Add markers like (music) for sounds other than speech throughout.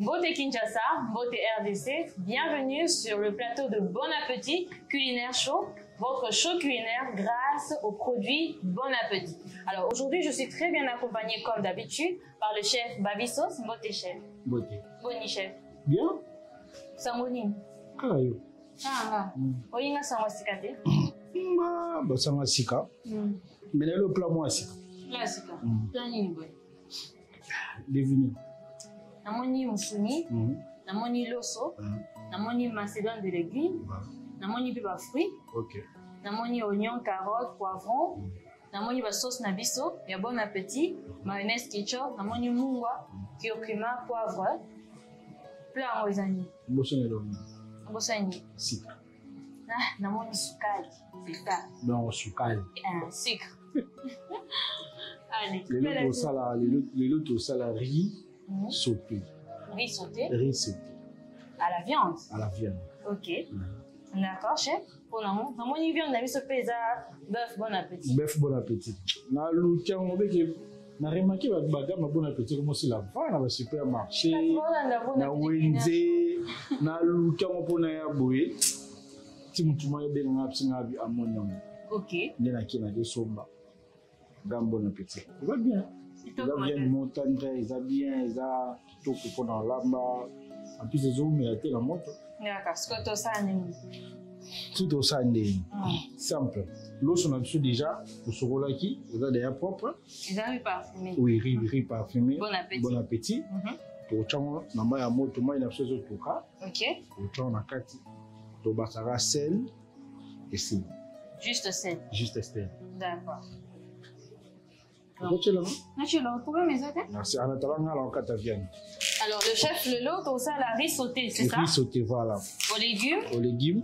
Beauté Kinshasa, Beauté RDC, bienvenue sur le plateau de Bon Appétit Culinaire Show, votre show culinaire grâce aux produits Bon Appétit. Alors aujourd'hui, je suis très bien accompagnée comme d'habitude par le chef Babisos, Beauté Chef. Beauté. Boni Chef. Bien Sangolini. kaka yo Ah, oyinga sango sika te. (coughs) Ba- basanga sika me lelo pla mwa ya sika La sika. Mm. Nini Namoni musuni, Mhm. namoni loso, Mhm. namoni macédoine de légumes, Voilà. namoni mpe bafruits, ok namoni oignon, carotte, poivron, namoni basauce na biso ya bon appétit, mayonnaise ketchup, namoni mungwa, curcuma, poivre. Plat yango eza nini? liboso Bosa nini? Ah, namoni sukali, donc sukali Un sucre. (laughs) Lelo tosala riz Mhm. sauté riz sauté. Riz sauté. À la viande. à la viande. Ok. Mhm. D'accord, chef. Pour nous, namoni viande na biso mpe eza bœuf bon appétit. bœuf bon appétit. Ndeke na remarke bagama bon appétit komosila va na basupermarché na wenze mpona ya boye ti motu moko ebenganga nde nake nake somba nga bon appétit. Eza bien eza bien montendre eza bien eza kitoko mpona olamba en plus ezomela te na moto D'accord, ce que tu as nini? tout osala ndeni Mm. simple. Loso na biso déjà. Osokolaki eza deja propre Ils ont eu parfumé. oui riz parfumé Bon appétit. bon appétit. Totyango na mai ya moto mai na biso ezotoka Ok. totyango na kati tobasaka sel esili Juste sel. juste stel D'accord. Alors, le chef, le lot, tout ça, la riz sauté, c'est ça? riz sauté voilà. Aux légumes, aux légumes.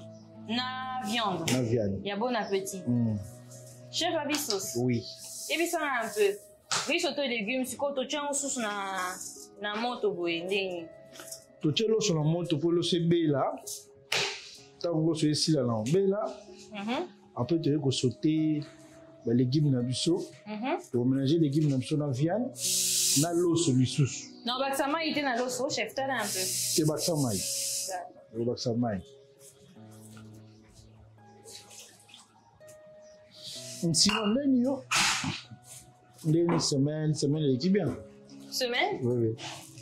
Na viande. na viande. Il y a bon appétit. Mm, Chef Abissos, oui. Et puis ça un peu. Riz sauté aux légumes, c'est quoi, tu as na na moto boy, ndenge? totye loso na moto mpo loso ebela ntango loso esila na obela Mhm. apres toyei kosaute balégume na biso tomélange légume na biso na viande na loso lisusu Non, bah ça m'a été dans l'osso, chef, t'as un peu. te bakisa mai bakisa mai nsima ndeni yo ndeni semaine semaine eleki bien? Semaine? Oui, oui.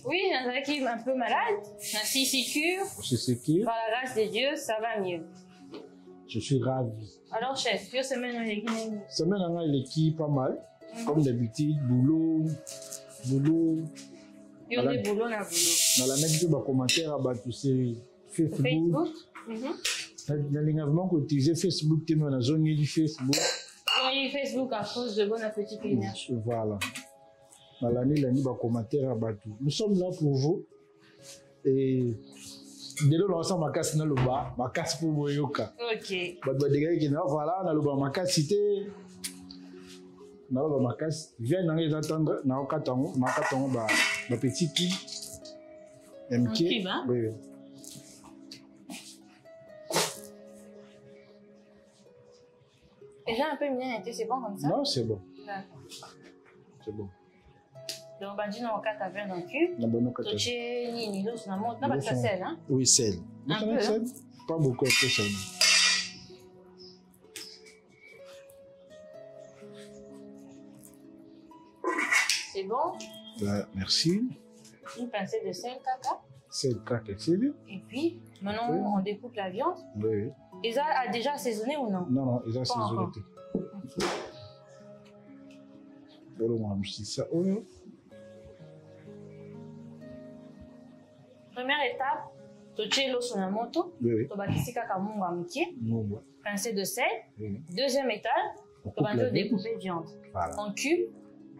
Oui, qui est un peu malade. Si cure. je sais que Par la grâce de Dieu, ça va mieux. Je suis ravi Alors, chef, on est guinéens. semaine nanga eleki pas mal comme d'habitude boulot boulot Il y a Voilà. des boulots, on a boulot. nalandaki mpe bacommentaire ya bato se facebook Facebook? Mhm. Nalinga vraiment koutilize facebook te me nazongeli facebook Oui, Facebook à cause de bon appétit culinaire. Voilà. Malani lani ba commentaire à Batou. Nous sommes là pour vous. Et dès lors ensemble makasi na loba, makasi pour boyoka. Ok. Bato ba dégâts qui na voilà na loba makasi te. Na loba makasi, viens na les attendre na okatango, na okatango ba ba petit qui Un. Déjà peu mien, c'est bon comme ça? Non, c'est bon. C'est bon. Bah, sel, hein? Oui, sel. Un Vous peu, connaissez sel Pas beaucoup, un peu. C'est bon? Voilà, merci. Une pincée de sel, caca. Sel craque, c'est bien. Et puis, maintenant, Oui. on découpe la viande. Oui, a déjà assaisonné ou non? Non, non, ils ont assaisonné encore. Première étape, toche l'eau na moto. tobakisi kaka mungu ya mokie pincée de sel. Deuxième étape tobandi la viande. odécoupe viande. En cube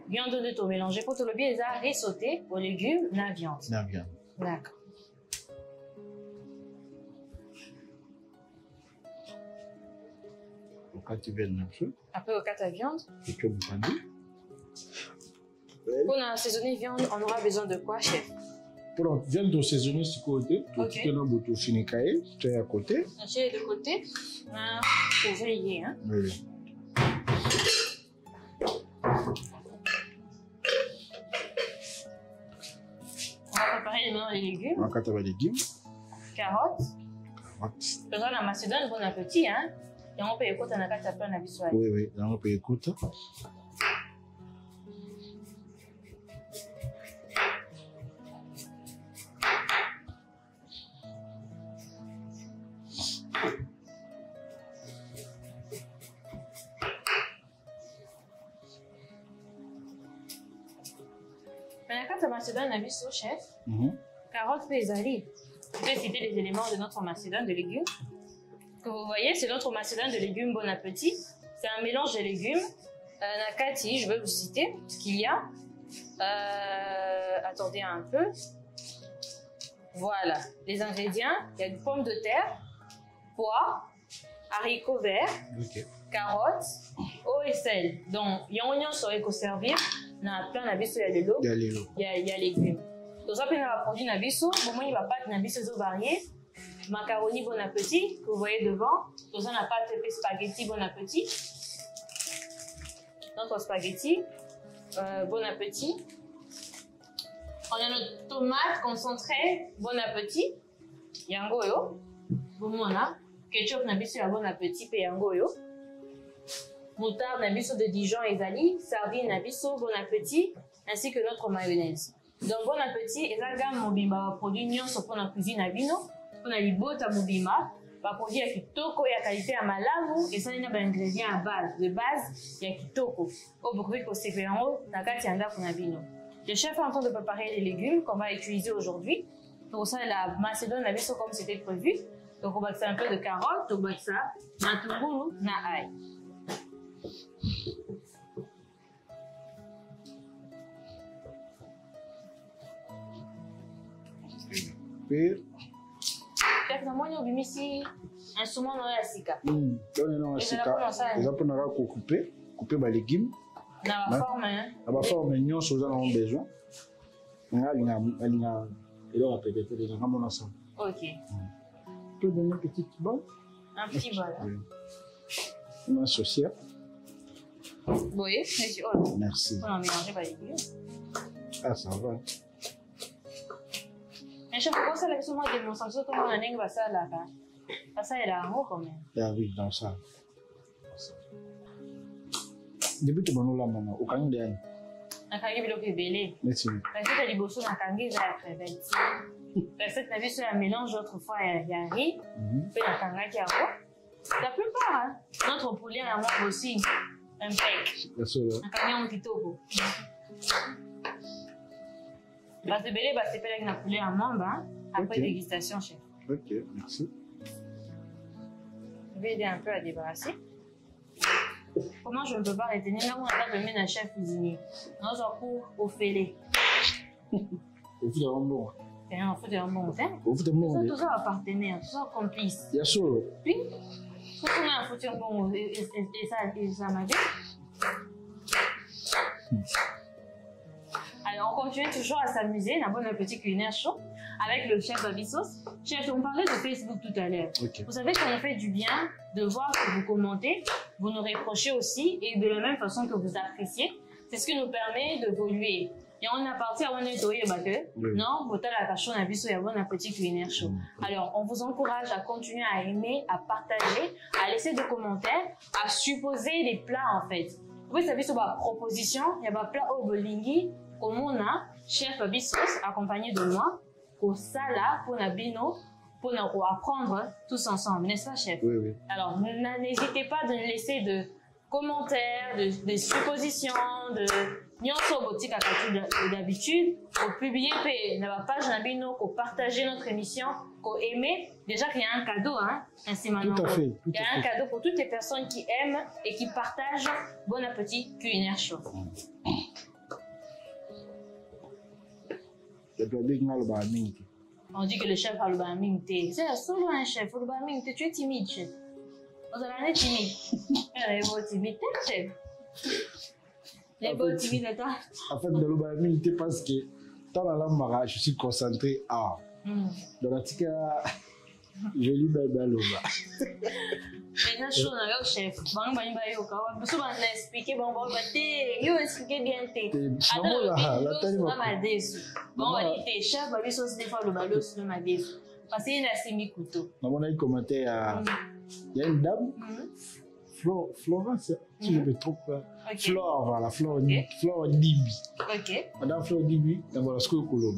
viande nde tomélange mpo tolobi eza riz sauté aux légumes na viande. D'accord. Okati viande na biso après okata viande. Ekyo mokandi mpona assaisonner viande on aura besoin de quoi chef? Mpona viande tosaisonne sikoyo te totike na boto ofinika ye to ya kote atie de côté na couvrir ye hein? Oui, on va préparer maintenant les légumes. On va les légumes. Carottes. Carottes. Besoin la macédoine, bon appétit, hein. Et on peut écouter na kati ya plan na biso. Oui, oui, on peut écouter. Na biso chef -hmm. carotte mpe ezali je vais citer les éléments de notre macédoine de légumes. Que vous voyez c'est notre macédoine de légumes bon appétit. C'est un mélange de légumes. Euh, na kati je vais vous citer ce qu'il y a. Euh, attendez un peu. Voilà. Les ingrédients. Il y a du pomme de terre pois haricots verts okay. carottes eau et sel. Donc yango nyonso ekoservir na plan na biso ya lelo. Ya, légume. Toza mpe na baproduit na biso. Bomoni bapate na biso ezovarie macaroni bon appétit que vous voyez devant. Toza na pate mpe spaghetti bon appétit. Notre spaghetti euh, bon appétit. On a notre tomate concentré bon appétit. Yango oyo bomona ketchup na biso ya bon appétit mpe yango oyo moutarde na biso de Dijon ezali, sardine na biso, bon appétit, ainsi que notre mayonnaise. Donc bon appétit, eza gamme mobimba baproduit nyonso mpona cuisine na bino, mpona libota mobimba, baproduit ya kitoko ya qualité ya malamu esali na baingrédient ya base de base ya kitoko. Oyo bokoki kosepela yango na kati ya ndako na bino. Le chef est en train de préparer les légumes qu'on va utiliser aujourd'hui. Tokosalela la macédoine na biso comme c'était prévu. Donc obakisa un peu de carotte tobakisa matungulu na ail pe chef namoni instrument na oyo ya sika. Oyo na ya sika. eza mpona kaka kokupe na nyonso oza nango besoin. Nga alinga eloko mona ok. Peut donner petite bol? Un petit bol une saucière Oui, oh. Merci. On a mélangé pas les Ah, ça va. Mais je pense que moi démonstration comment on a n'est pas ça là. Ça en haut quand même. Ah oui, dans ça. Depuis que là maintenant, au canyon de Yann. nakangi biloko ebele Merci. recette ya liboso nakangi eza ya crevette recette na biso ya mélange autrefois ya, ya riz mpe nakangaki yango la plupart notre poulet ya mwambe aussi kitoko bato ebele basepelaki na poulet ya mwamba après dégustation chef. Ok, merci. je vais aider un peu à débarrasser. Comment je ne peux pas retenir ntango naza pembeni na chef cuisinier. Nazwa cour ofele Ofuta mbongo. mafuta ya mbongo te Ofuta mbongo. So toza bapartenaire toza complice Ya solo. puis soki nga nafuti ya mbongo eza mabe Alors, on continue toujours à s'amuser, d'un bon appétit culinaire chaud, avec le chef Babissos. Chef, on parlait de Facebook tout à l'heure. Vous savez qu'on fait du bien de voir que vous commentez, vous nous reprochez aussi, et de la même façon que vous appréciez. C'est ce qui nous permet d'évoluer. Et on a parti à que Oui. non, vous la cachon à biso et bon appétit culinaire chaud. Alors, on vous encourage à continuer à aimer, à partager, à laisser des commentaires, à supposer les plats en fait. Vous savez sur ma proposition, il y a ma plat au bolingi, comme on a chef Bissos accompagné de moi, au sala pour Nabino, pour nous apprendre tous ensemble, n'est-ce pas chef? Oui, oui. alors, n'hésitez pas de nous laisser de commentaires, de, des suppositions, de nyonso boutique à d'habitude, pour publier pe- na la page Nabino, pour partager notre émission, pour aimer. Déjà qu'il y a un cadeau, hein, fait. Tout Il y a un cadeau pour toutes les personnes qui aiment et qui partagent Bon Appétit Culinaire Show. On dit que le chef a le baming C'est solo un chef, le baming Tu es timide, chef. Vous allez timide. (laughs) Elle est timide, chef. En fait, naloba mingi te parce que tant nalambaka je suis concentré Hmm. donc natika joli bebe aloba eza show na yo chef bango bani bayoka biso bana explike bango baoba te yo explike bien te atalobi madesu bango bani te chef babiso osi defa aloba losi no madesu parce ye nasimbi kuto namonaki commentaire ya ya une dame Florence, si je me trompe pas. Okay. Flore, voilà, Flore, okay. Flore Dibi. Ok. Madame Flore Dibi, d'abord, ce que vous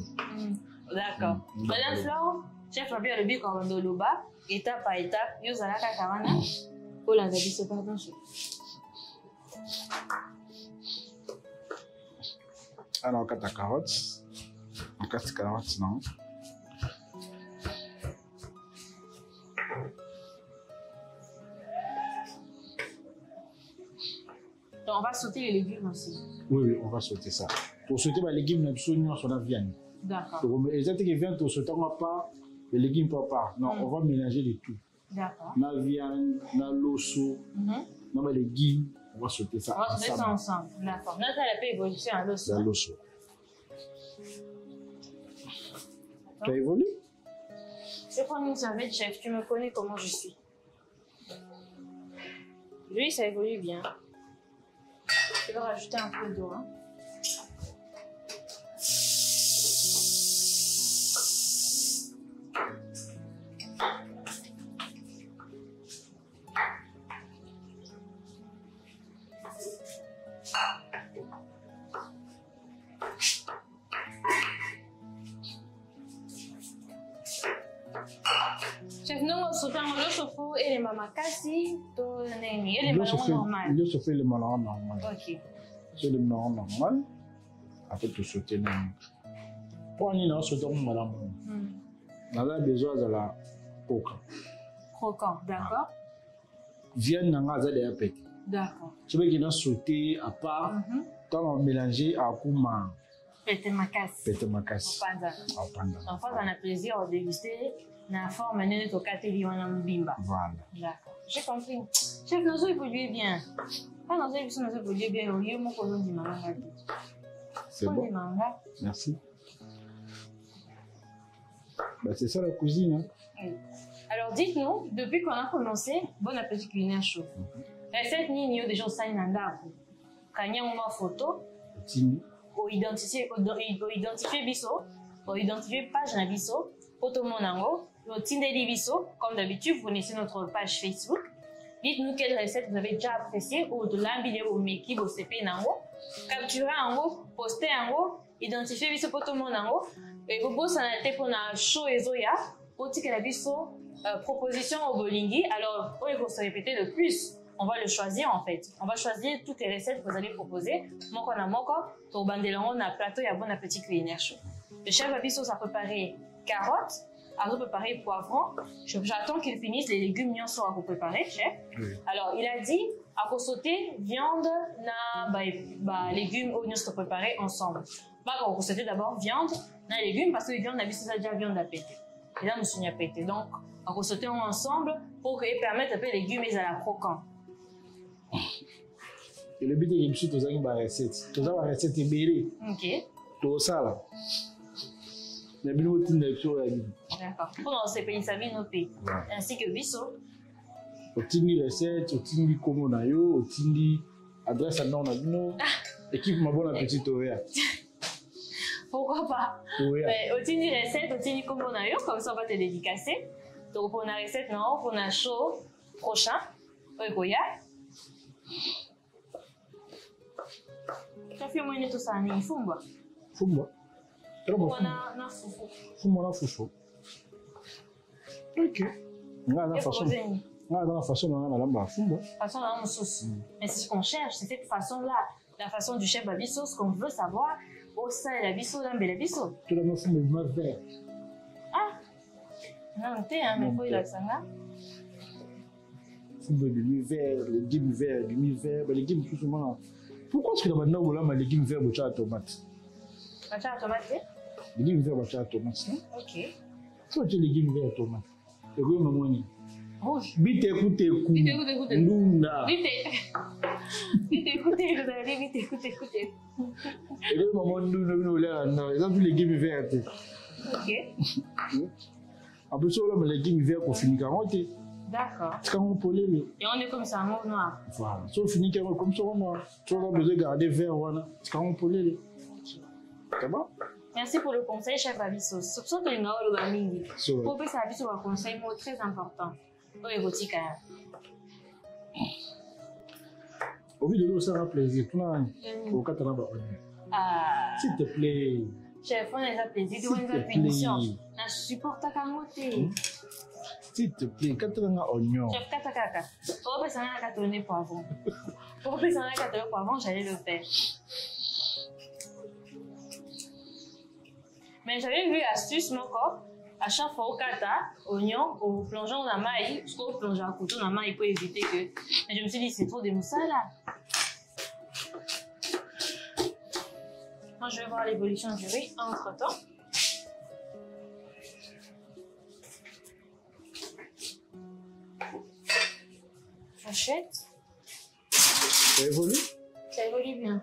D'accord. Mm. Madame Flore, chef abi alobi kokondo loba étape par étape yo ozala kaka wana olanda biso pardon chef ana okata carotte okati carotte nango on va sauter les légumes aussi. Oui, oui, on va sauter ça. Pour sauter les légumes, on a besoin de la viande. D'accord. Exactement, qui vient pour sauter, on va pas les légumes pas part. Non, mm. on va mélanger les tout. D'accord. La viande, la loso, mm -hmm. les légumes, on va sauter ça. On va sauter ça ensemble. D'accord. Notre elle a pas évolué à l'osso. La loso. Tu as évolué? Je prends une serviette, chef. Tu me connais comment je suis. Lui, ça évolue bien. Je vais rajouter un peu d'eau. Hein? Elema nango normal. fo elema nango normal. Ok. So elema nango normal après tosaute nani mpo nini naosaute ngo malamu naza besoin azala croquant croquant d'accord. Viande nanga aza deya pete d'accord. Sobeki na saute à part ntango mélanger akuma pete makasi pete makasi apanza apanza na plaisir odéguster na forme nene tokateli wana mobimba voilà. D'accord j'ai compris. Chef nazo évolue bien. Mpa nazo biso nazo évolue bien. Oye moko ozondimanga nga te c'est bon. merci. Bah, c'est ça la cuisine hein? alors dites-nous depuis qu'on a commencé bon appétit culinaire chaud. Recette nini yo déjà osali na ndako kanyango mwa photo otindi oidentifie biso oidentifie page na biso po tomona yango otindeli biso comme d'habitude vous connaissez notre page facebook dites-nous quelle recette vous avez déjà apprécié ou tolambi nde bomeki bosepe nango capture yango poste yango identifie biso po tomona yango ekobosana te mpona show ezoya otikela biso proposition au bolingi alors oyo ekose répéter de plus on va le choisir en fait. On va choisir toutes les recettes que vous allez proposer. Moko na moko, pour bandelango na plateau, il y a bon appétit culinaire chaud. Le chef a a préparé carottes, a préparé poivrons. J'attends qu'il finisse les légumes miens sont à préparer, chef. Oui. Alors, il a dit, à sauter viande, na, bah, bah, légumes, oignons sont préparés ensemble. Bah, on sauter d'abord viande, na légumes, parce que les viandes, on a déjà viande à péter. Et là, nous sommes à péter. Donc, on va sauter ensemble pour permettre un peu les légumes et à la croquant. elobi teke biso tozangi barecette toza barecette ebele tosala na bino botinda biso oyo ya bino mpona osepelisa bino mpe ainsi que biso otindi recette otindi nkombo na yo otindi adresse ya nor na bino équipe mabona petit toya (laughs) pourquoi pas? Otindi recette otindi nkombo na yo comme ça on va te dédicacer. Donc mpona recette na yo mpona show prochain oyo ekoya Kafia mwene tu sani fumbwa. Fumbwa. Fumbwa na na fufu. Fumbwa na fufu. Ok. Nga façon. Nga na façon na. Façon na sauce. Mais ce qu'on cherche, c'est cette façon-là, la façon du chef Babiso, ce qu'on veut savoir. Biso, biso. Vert. Ah. Non, hein, mais faut il a ça là. Fumbwa de mi vert, vert, souvent. pourquoi que na légume vert botya ya tomate? Tomate légume vert batya ya tomate ok so vert ya tomate ekoyema mwani rouge bitekuteku ndunda ekoyema (laughs) mwa ndunda bino olia na eza tu légume vert te En plus, on a les légumes verts pour finir carotte. D'accord. C'est quand on polé. Et on est comme ça, en noir. Voilà. Noir. Besoin de garder vert. C'est bon? Merci pour le conseil, chef Abisso. Soupçon nous avons le bamingi. Pour que ça Abisso un conseil mot très important. Au érotique. Au vu de nous, ça va plaisir. Au Ah. S'il te plaît. Chef, on a plaisir. A punition. Je supporte ta camoté. S'il te plaît, quand tu as un oignon. Chef, poivron, j'allais le faire. Mais j'avais vu astuce, mon corps. À chaque fois, au kata, oignon, au plongeon dans la maille, parce à couteau dans la maille pour éviter que. Mais je me suis dit, c'est trop de moussa là. Moi, je vais voir l'évolution du riz entre temps. Fourchette. Ça évolue? Ça évolue bien.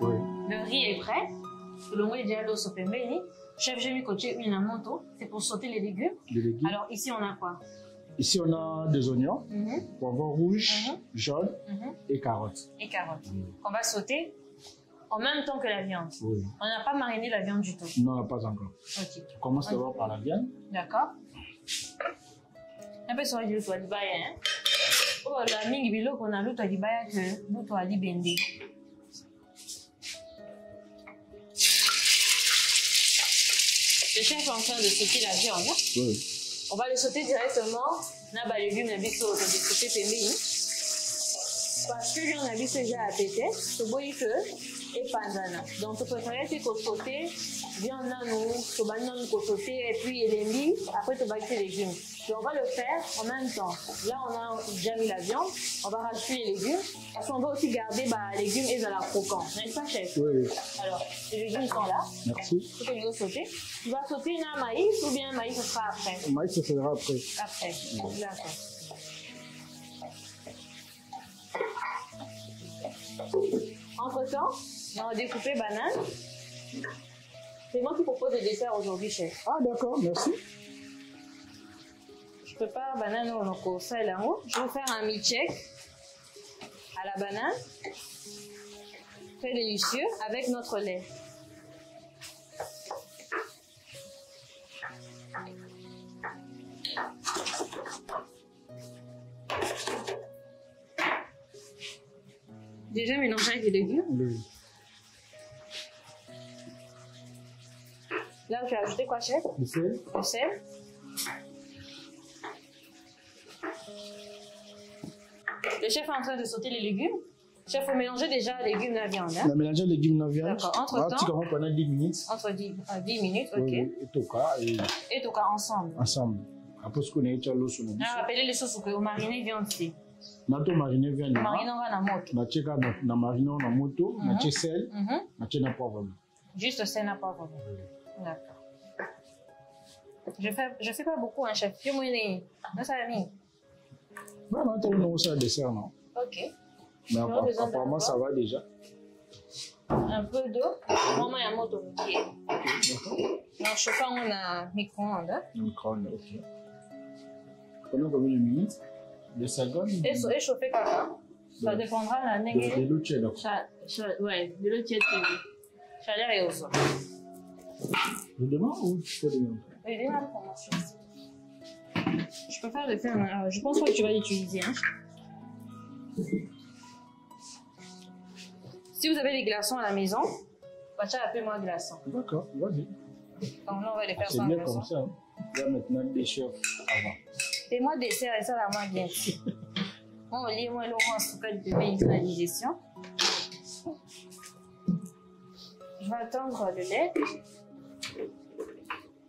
Oui. Le riz est prêt. Le riz est déjà l'eau sopembeni. Chef, j'ai mis côté une moto. C'est pour sauter les légumes. Les légumes. Alors, ici, on a quoi? Ici, on a des oignons, Mhm, poivrons rouges, Mhm. jaunes mhm. et carottes. Et carottes. Qu'on va sauter en même temps que la viande. Oui. On n'a pas mariné la viande du tout. Non, pas encore. Ok. On commence d'abord par la viande. D'accord Un peu sur le toit libaya, hein Oh, la mingi bilo qu'on a l'autre libaya que l'autre a libendé. Le chef est en train de sauter la viande. Oui. On va le sauter directement. Na ba légumes na biso to de sauter pembeni. Parce que lui on a biso déjà à péter, to boyi que et panzana. Donc tu préférais que ko sauter viande nanu, to ba nanu ko sauter et puis elembi, après tu vas les Donc on va le faire en même temps. Là on a déjà mis la viande, on va rajouter les légumes parce qu'on va aussi garder bah, les légumes et de la croquant. N'est-ce pas chef Oui. Alors les légumes sont là. Merci. Tout que nous sauter. Tu vas sauter un maïs ou bien maïs ce sera après Le maïs se fera après. après. D'accord. Entre temps, on va découper banane. C'est moi qui propose le dessert aujourd'hui, chef. Ah, d'accord, merci. Je prépare banane au noko ça là haut. Je vais faire un milkshake à la banane. Très délicieux avec notre lait. Déjà mélangé avec les légumes. Oui. Là, je vais ajouter quoi, chef? Le sel. Le sel. Le chef est en train de sauter les légumes. Chef, faut mélanger déjà les légumes et la viande. On Hein? a mélangé légumes, la viande. D'accord. Entre On va temps- comment pendant 10 minutes. Entre 10, euh, 10 minutes, ok. Oui. Et cas, et Et tout cas, ensemble. ensemble. Après, ce qu'on a été l'eau sur le Ah, rappelez les sauces que vous marinez viande ici. Nato mariner viande. On la moto. Na na, na mariner na moto, sel, Mhm. na che na poivre. Juste sel n'a vraiment. D'accord. Je fais, je fais pas beaucoup, hein, chef. Non, non, t'as une ça dessert, non. Ok. Mais apparemment, d'un ça va déjà. Un peu d'eau. Vraiment, il y a moto qui est. D'accord. Non, chauffant, on a micro-ondes. hein. Micro-ondes, ok. Pendant combien de minutes Des secondes Et, chauffer caca. Ça Ouais. dépendra de la De, de neige. l'eau tiède, Ouais, de l'eau tiède. Chaleur et au sol. Je demande ou tu peux demander Et déjà, pour ma chose. Je préfère le faire. euh, je pense pas que tu vas l'utiliser. Hein. Si vous avez des glaçons à la maison, Bacha appelle-moi glaçon. D'accord, vas-y. Donc là, on va les faire sans glaçons. C'est bien comme ça. Hein. Là, maintenant, dessert avant. Et moi, dessert, et ça, là, moi, bien. (laughs) Bon, lit, moi, l'eau, en soupe de bébé, la digestion. Je vais attendre le lait.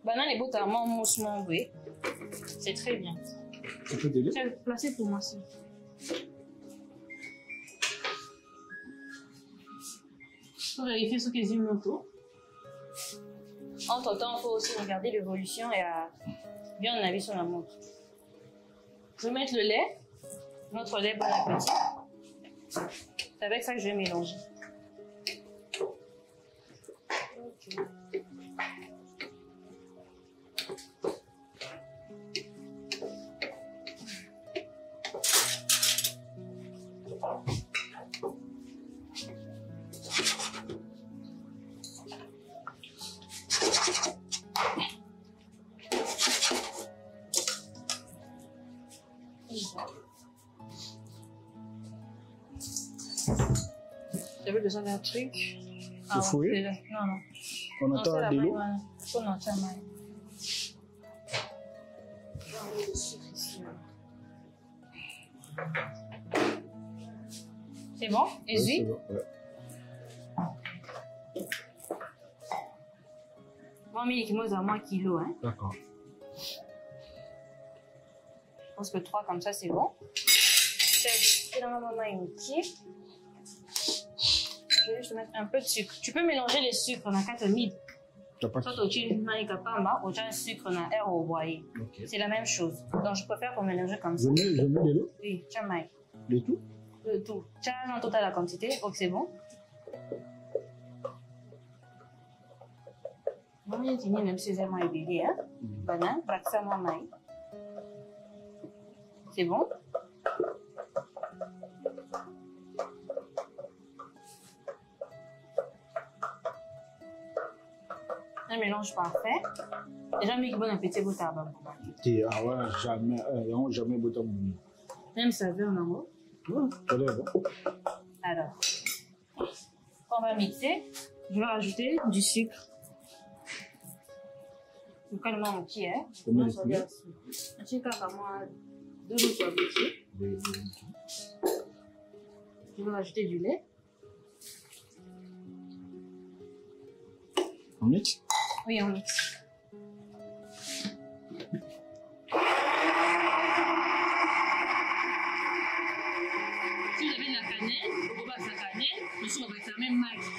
Banane et bottes à mon mousse, mon oui. C'est très bien. Tu peux t'aider Tiens, placez pour moi, ça. Pour vérifier ce qu'ils ont autour. Entre temps, il faut aussi regarder l'évolution et à bien en avis sur la montre. Je vais mettre le lait, notre lait bon appétit. C'est avec ça que je vais mélanger. Besoin d'un truc. Fouiller Non, non. On entend de l'eau On entend mal. C'est bon? Bon, ouais. Moi, mais à moins kilo. Hein. D'accord. Je pense que 3 comme ça, c'est bon. C'est dans ma maman une petite. Je vais juste mettre un peu de sucre. Tu peux mélanger les sucres dans 4 mid. Soit au maïka pamba, au sucre dans air au boyer. C'est la même chose. Donc je préfère qu'on mélange comme ça. Je mets, je mets de l'eau Oui, maï. Le tout? Le tout. Tiens en total la quantité, donc c'est bon. Même si c'est moi bébé, hein. Banane, braxa moi maï. C'est bon? Un mélange parfait. Déjà, mais bon appétit, vous avez Ah ouais, jamais, euh, jamais bon Même saveur en haut. Ça bon. Alors, on va mixer. Je vais rajouter du sucre. Je vais le petit, hein. Combien de sucre Un petit moi, deux loups petit. Je vais rajouter du lait. On mixe oui, on mixe. Si vous avez de la cannelle, vous pouvez la cannelle, aussi on va faire même maquis.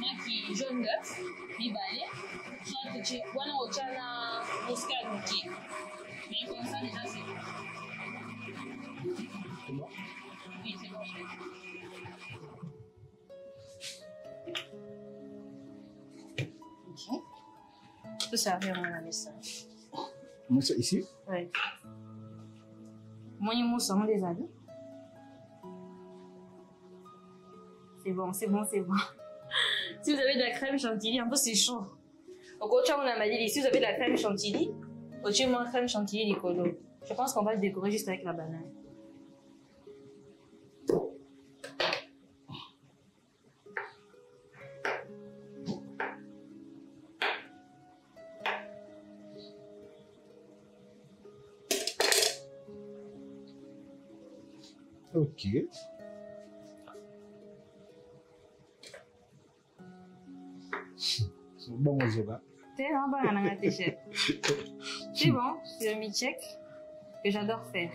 Maquis jaune d'œuf, bibalé, soit tu wana ochana muscade moki. Mais comme ça déjà c'est bon. Peut servir mon ami ça. Moussa ici? Oui. Moi, il mousse en des amis. C'est bon, c'est bon, c'est bon. (laughs) si vous avez de la crème chantilly, un peu c'est chaud. Au coach, on a dit si vous avez de la crème chantilly, au-dessus, moi, crème chantilly, Nicolo. Je pense qu'on va le décorer juste avec la banane. Ok. Bon, on va. (laughs) C'est bon, c'est le mi-check que j'adore faire.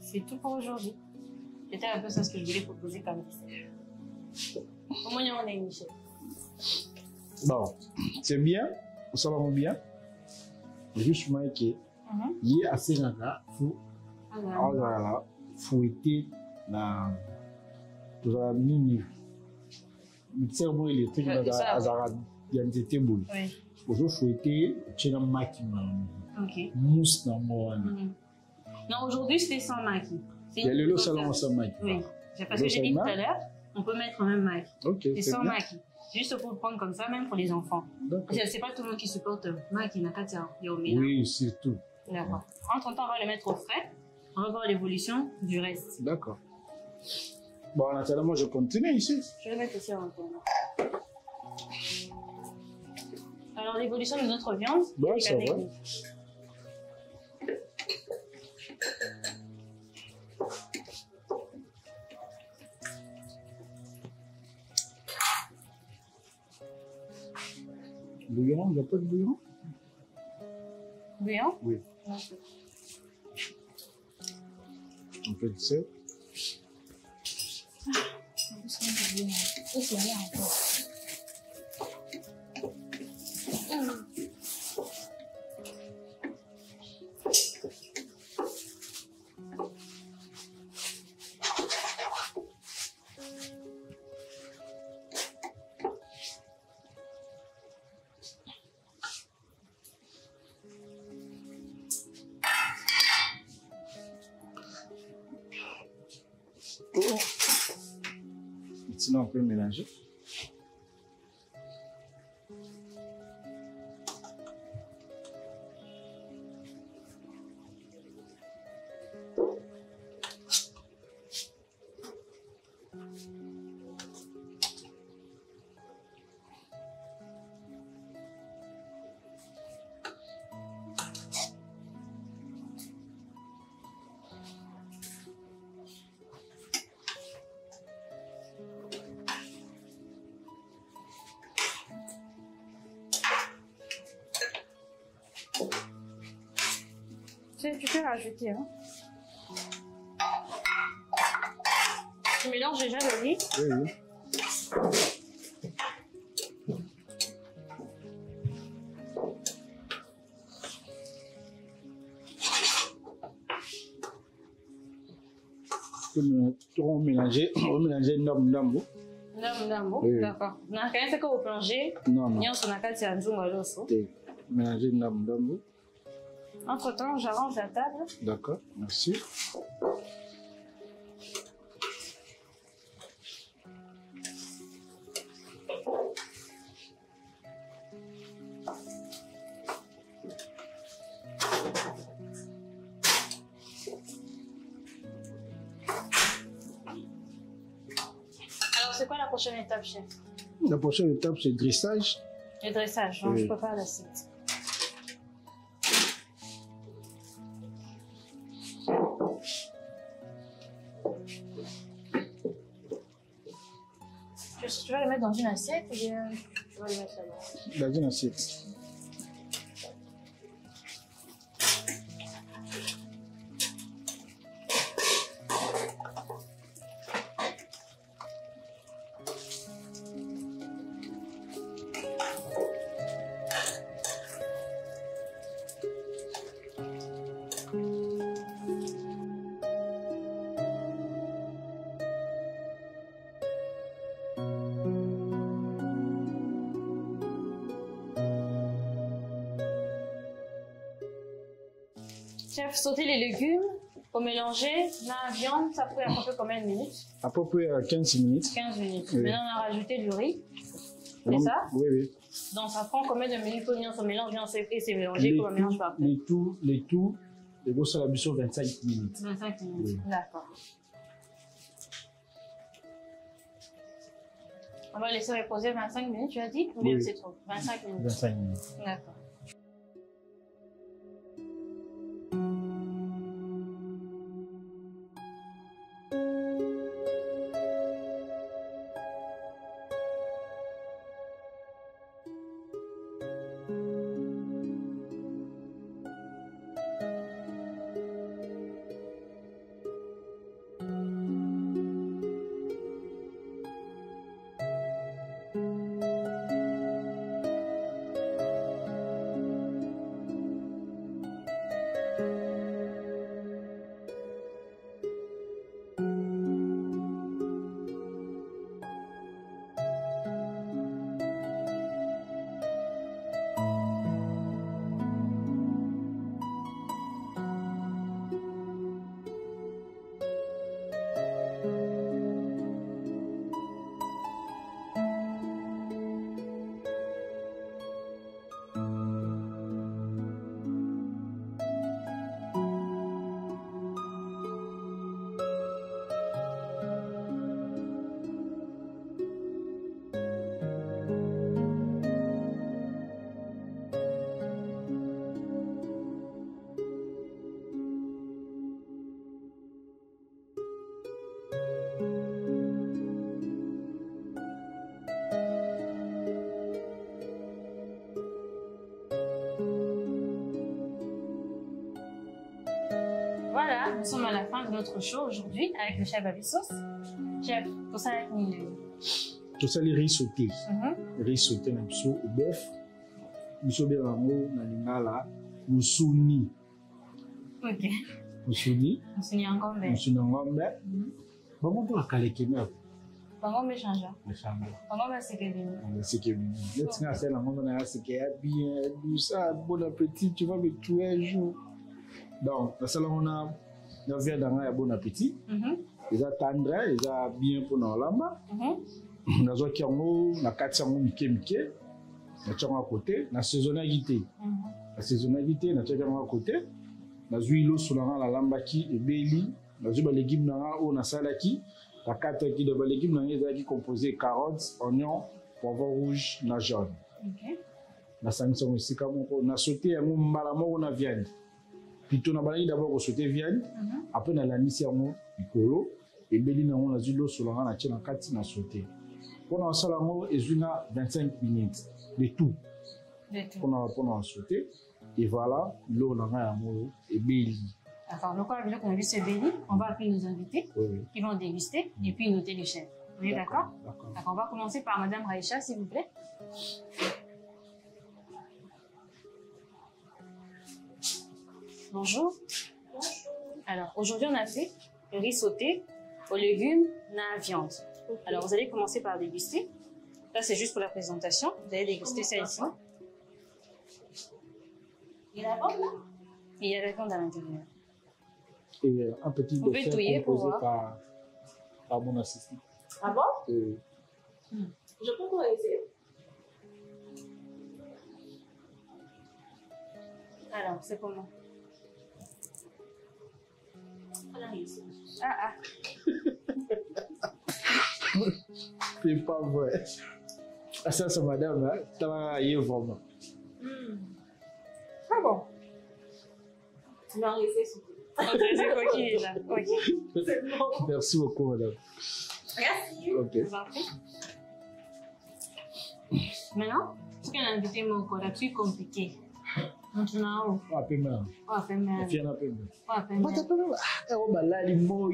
C'est tout pour aujourd'hui. C'était un peu ça ce que je voulais proposer comme dessert. Comment y en a une Bon, c'est bien, ça va bien? Juste moi qui est assez là, fou. Ah là fouetter na tozala nini mixeur moko électrique azalaka ya nzete boye ozofouete otie na maki mousse nango wana Non, aujourd'hui, c'était sans maquis. Il y a le lot salon sans maquis. Oui, parce que j'ai dit tout à l'heure, on peut mettre même maquis. Ok, c'est sans maquis. Juste pour le prendre comme ça, même pour les enfants. Parce que c'est pas tout le monde qui supporte maquis, n'a qu'à dire, Oui, surtout. D'accord. Entre temps, on va le mettre au frais on va voir l'évolution du reste. D'accord. Bon, en attendant, moi, je continue ici. Je vais mettre ici en attendant. Alors, l'évolution de notre viande. Ouais, ça va. Bouillon, il n'y a pas de bouillon? Bouillon? Oui. 不想嗯。Sel. Sinon, on peut mélanger. Hein. Tu mélanges déjà le riz? Oui, oui. (coughs) On mélanger, on mélanger ndambu ndambu. Ndambu ndambu, d'accord. Na kanya que vous plongez. Non non. Nyonso na kati ya nzungu loso. Mélanger ndambu ndambu. Entre-temps, j'arrange la table. D'accord, merci. Alors, c'est quoi la prochaine étape, chef? La prochaine étape, c'est le dressage. Le dressage, oui. je prépare la dans une assiette ou bien mettre là-bas Dans une assiette. Chef, sauter les légumes, pour mélanger la viande, ça peut à peu près combien de minutes À peu près 15 minutes. 15 minutes. Maintenant, on a rajouté du riz. C'est ça? Oui, oui. Donc, ça prend combien de minutes pour venir se mélanger et c'est mélangé comme on mélange pas Les tout, les tout, les gros la 25 minutes. 25 minutes, d'accord. On va laisser reposer 25 minutes, tu as dit? Ou bien c'est trop? 25 minutes. 25 minutes. D'accord. Nous sommes à la fin de notre show aujourd'hui avec le chef Abissos. Chef, pour ça, il tosali riz sauté mhm. riz sauté na biso bœuf biso obengaka yango na lingala musuni musuni musuni ya ngombe bango mpo bakalekemi ako bango mechanga bango baseke bini neti nga asala ngombe na yaseke ya bien dusa bon appétit tu vas me tuer un jour donc nasala ngo na na viande na ngai ya bon appétit mhm. eza tendre eza bien mpona kolamba mhm. nazwaki yango nakati yango mike mike natia yango akote nasaisonnaki te nasaisonnaki te natiaki yango akote nazwi loso na nga nalambaki ebeli nazwi balégume na nga oyo nasalaki nakataki de balégume na nga ezalaki composé carotte oignon poivron rouge na jaune esika moko nasote yango mbala moko na viande plutôt nabalaki d'abord kosote viande. Apres nalandisi yango likolo. Ebeli nango nazwi loso na nga natie na kati na sote mpona kosala yango ezwi nga 25 minutes. De tout. Mpona na nga yango ebeli. D'accord, donc on a vu on va appeler nos invités oui. qui vont déguster et puis noter le chef. Vous êtes d'accord. D'accord. On va commencer par Madame Raïcha, s'il vous plaît. Bonjour. Bonjour. Alors, aujourd'hui, on a fait le riz sauté aux légumes, la viande. Alors, vous allez commencer par déguster. Là, c'est juste pour la présentation. Vous allez déguster ça ici. Il y a la viande là Il y a la viande à l'intérieur. Et un petit Vous dessert composé par, par mon assistant. Ah bon hmm. Je peux quoi essayer Alors, c'est comment Ah ah. (laughs) c'est pas vrai. Ah, ça, c'est madame, hein? travailler vraiment. Mm. Ah bon? Tu m'as laissé c'est coquille déjà. (laughs) Ok. Merci beaucoup, madame. Merci. Ok. Maintenant, ce qu'un invité m'a encore la plus compliqué? Maintenant, paiement. Paiement. Fiana paiement. Paiement. Pata paiement. Ah, balali moi.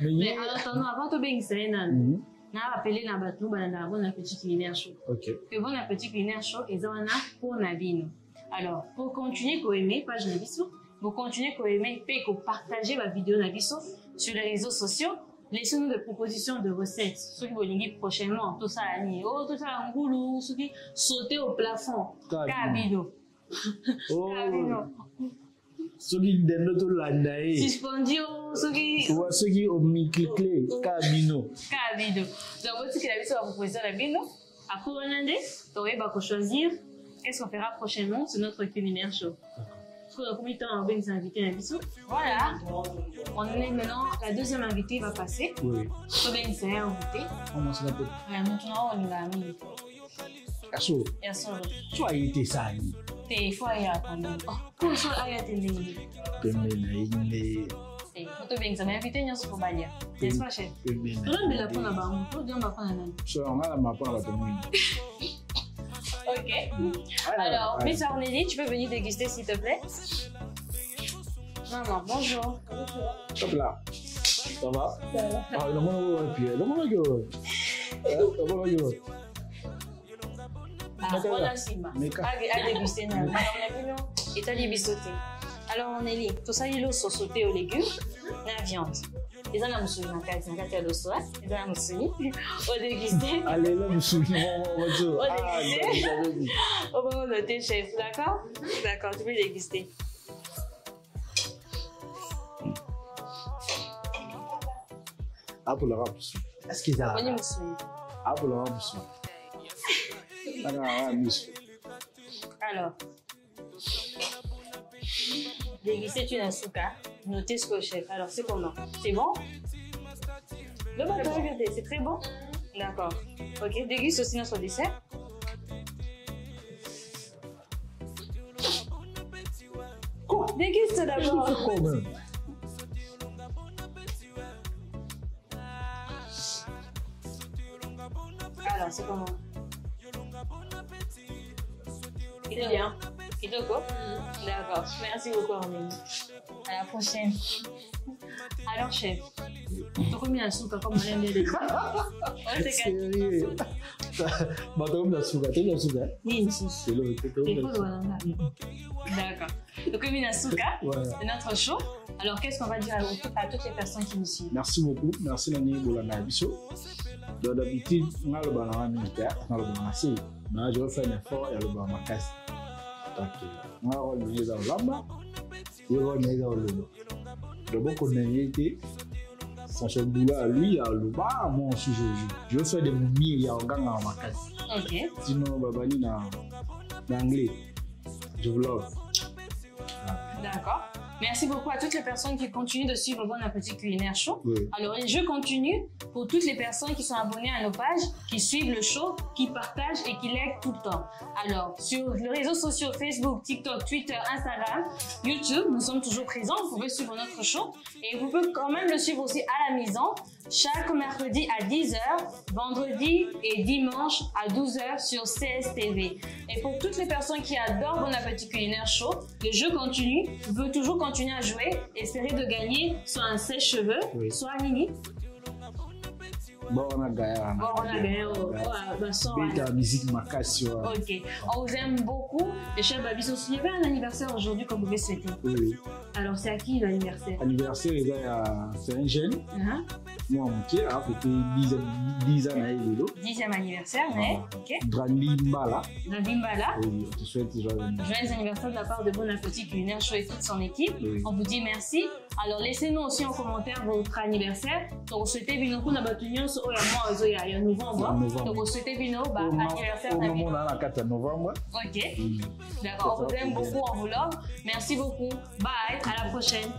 Mais en attendant, avant de bien ça, nan. Na rappelé na bateau ba na bon appétit culinaire chaud. OK. Que bon appétit culinaire chaud et ça wana pour na vino. Alors, pour continuer ko aimer page na biso, vous continuez à aimer et à partager ma vidéo sur les réseaux sociaux. Laissez-nous des propositions de recettes. Ceux qui vont prochainement, tout ça, oh, tout ça, un goulou, ceux qui sauter au plafond. Cabino. Soki ndendo tolanda ye soki omiklikle kabino kabino donc otikela biso baproposition na bino après wana nde toyeba kochoisir qu'est-ce qu'on fera prochainement? Sur notre culinaire show combien de temps on va nous inviter à Voilà. On est maintenant, la deuxième invitée va passer. Oui. Inviter. Comment ça s'appelle Maintenant, on l'a mis. Yaso. Yaso. Tu as été sani. Fo. Oh. Eh, Ok. Alors, Miss Arnélie, tu peux venir déguster s'il te plaît Maman, bonjour. Hop là. Ça va Ça va. Ah, le monde pied. Le monde Le monde va Ah, voilà, Simba. À déguster, non. Alors, on a vu, et t'as les bisotés. Alors, on est lié. Tout ça, il est sauté aux légumes, la viande. eza na mosuni na kati na kati ya loso eza na mosuni odéguste alela mosuni obongo note chef d'accord d'accord tu peux déguster. Apolaka mosuni estce ezala oni mosuni apolaka mosuni alors déguster tu n'as souka Notez ce que chef. Alors, c'est comment? C'est bon? Le bateau, regardez, c'est très bon? D'accord. Ok, déguste aussi notre dessert? Quoi? Déguste d'abord. Alors, c'est comment? Bien. Il est quoi D'accord. Merci beaucoup, Armine. À la prochaine. Alors, chef, tokomi na suka comme on aime bien dire. batokomi na suka tokomi na suka nini D'accord. Tokomi na suka c'est notre show. Alors, qu'est-ce qu'on va dire à, toutes les personnes qui nous suivent Merci beaucoup. Merci Nani Bolanda Biso. D'habitude, on a le militaire, on a le banana je vais faire un effort et le banana casse. Donc, on a le banana militaire, on a le banana militaire. Donc, on a été son boulot à lui, le bas, moi aussi, je, faire des momies, il y a un gang à ma casse. Ok. Sinon, Babani, en anglais, je vous love. D'accord. Merci beaucoup à toutes les personnes qui continuent de suivre Bon Appétit Culinaire Show. Oui. Alors, je continue pour toutes les personnes qui sont abonnées à nos pages, qui suivent le show, qui partagent et qui like tout le temps. Alors, sur les réseaux sociaux Facebook, TikTok, Twitter, Instagram, YouTube, nous sommes toujours présents. Vous pouvez suivre notre show et vous pouvez quand même le suivre aussi à la maison chaque mercredi à 10h, vendredi et dimanche à 12h sur CSTV. Et pour toutes les personnes qui adorent Bon Appétit Culinaire Show, le jeu continue. Vous pouvez toujours continuer à jouer, espérer de gagner soit un sèche-cheveux, Oui. soit un mini. Bon, on a gagné. Bon, on a gagné au, au, au- au- son- Bête la musique Makassi. ouais. Ok, on vous aime beaucoup. Et cher Babiso, il y avait un anniversaire aujourd'hui qu'on pouvait souhaiter. Oui. Alors, c'est à qui l'anniversaire? Anniversaire, les gars, c'est un jeune. Hein Moi, mon pied, fêté 10 ans, 10 ans à Elilo. Dixième anniversaire, mais Ah. ok. Drandi Mbala. Oui, on te souhaite joyeux anniversaire. Joyeux anniversaire de la part de Bon Appétit Culinaire Show et toute son équipe. On vous dit merci. Alors laissez-nous aussi en commentaire votre anniversaire. Donc souhaitez bino kuna batu nyonso oyo mwa ozo ya ya novembre. Donc souhaitez bino ba anniversaire Au na moment bino. où on a la 4 novembre. OK. Oui. D'accord, on vous aime beaucoup, on vous love. Merci beaucoup. Bye, à la prochaine.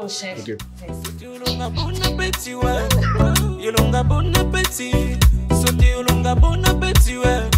Oh chef. Ok. Yolonga bon appétit, ouais. Yolonga bon appétit. Sauter yolonga bon appétit, ouais.